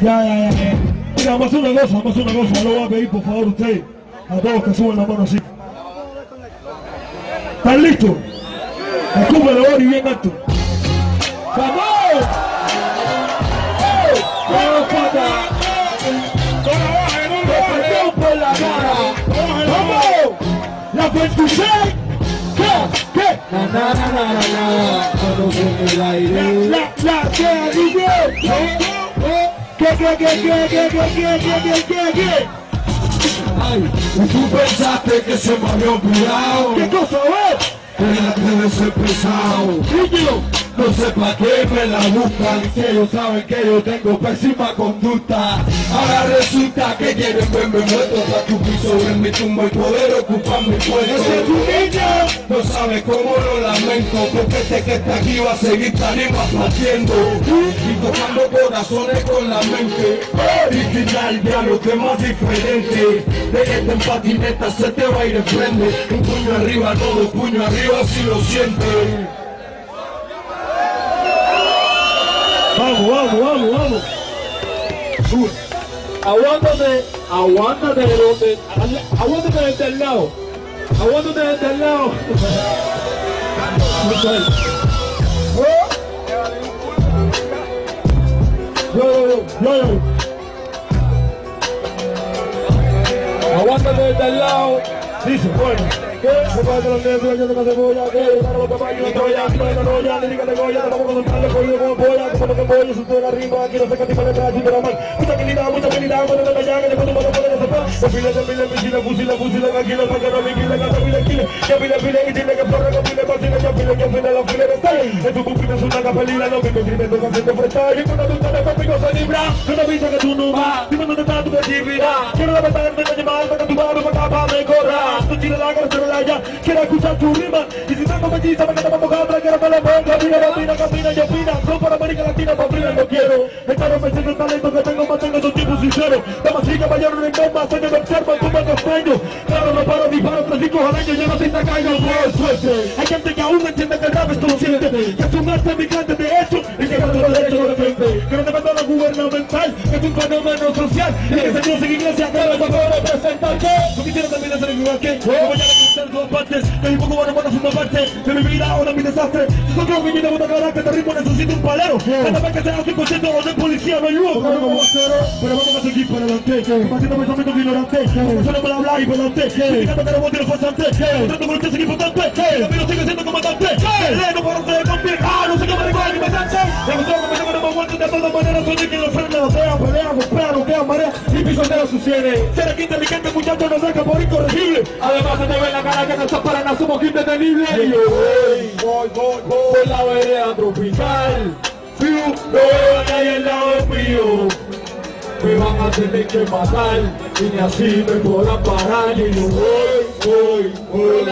Ya, ya, ya. Mira, vamos a hacer una cosa, vamos a una cosa. Le voy a pedir, por favor, ustedes, a todos que suban la mano así. ¿Están listos? Escúpelo, Bori, bien alto. ¡Vamos! ¡Vamos, pata! ¡Perdón por la cara! ¡Vamos! ¡La Ventusé! ¿Qué? ¿Qué? Na na na na na na, cuando se el aire. La, la, que, DJ. ¿Qué, qué, qué, qué, qué, qué, qué, qué, qué, qué, qué? Ay, y tú pensaste que se me había olvidado. ¿Qué cosa, eh? Déjate de ser pesado. No sé para qué me la buscan, si ellos saben que yo tengo pésima conducta. Ahora resulta que quieren verme muerto, tatuí sobre mi tumba y poder ocupar mi Ese es puesto. tu niño. No sabes cómo lo lamento, porque este que está aquí va a seguir tarima partiendo y tocando corazones con la mente. Original, ya lo que más diferente. De este en patineta se te va a ir de frente. Un puño arriba, todo puño arriba si lo sientes. Vamos, vamos, vamos, vamos. Sube. Aguántate, aguántate de donde, aguántate desde el lado, aguántate desde el lado. Yo, yo, yo. Aguántate desde el lado. Dice, bueno. Se puede que los nervios, yo tengo cebolla, que yo tengo caballo, no troya, no tengo noya, lírica de goya, vamos con contarle cogido como polla, como lo que yo soy la rima, aquí no qué tipo de traje, pero mal. Mucha habilidad, mucha habilidad, cuando te llaman, después tú vas a poder hacer De pile, de pile, piscina, fusila, fusila, tranquila, para que no me quile, gato, pile, quile, que pile, pile, y dile que porra, que pile, cocina, que pile, que pile, la pile, está En tu pupila es una capelina, no me me trime, toca, se te fretar, se no que no tu ಜೀವಿನ ಕಿರಳ ಬತಾಂಡ ಜಮಾಲ್ಪಟ ದುಬಾರು ಮಟ ಬಾಮೆ ಗೋರ ಸುಚಿರ ಲಾಗರ ಸುರಲಾಯ ಕಿರ ಕುಚ ಚೂರಿಮ ಇಸಿ ತಕ ಬಜಿ ಸಮಕಟ ಮುಗಾಬ್ರ ಕರ ಬಲ ಭೋಗ ಬಿನ ರಬಿನ ಕಬಿನ ಜಬಿನ ಸೋಪರ ಬಡಿಗಳ ತಿನ ಬಬ್ರಿನ no quiero estar ofreciendo el talento que tengo mantengo tu tiempo sincero damas y caballeros de bomba se me observa tu mando extraño claro no paro disparo tres discos al año sin caigo por suerte. Hay gente que aún entiende que el rap es consciente que es un arte migrante de hecho y que es derecho de frente. Que no te manda la gubernamental que es un fenómeno social Y que tenemos en iglesia que me tocó representar que Lo que quiero también hacer en igual que Como ya la partes. De mi poco bueno bueno es una parte De mi vida ahora mi desastre. Si son creo que viene una cara que te ritmo necesito un palero. Esta vez que sea 100% o no es policía no hay Pero vamos a seguir para adelante. Compartiendo pensamientos ignorantes. Como solo mal hablar y por Criticando que con ustedes es importante El camino sigue siendo comandante ah, no sé que me que me de todas maneras pisoteo sucede, ser aquí inteligente, muchacho, no deja por incorregible, además se te ve la cara que no estás para nada, somos indetenibles, y yo voy, voy, voy, voy, por la vereda tropical, Fiu, no veo a nadie al lado mío me van a tener que matar. Y ni así me podrán parar. Y yo voy, voy, voy.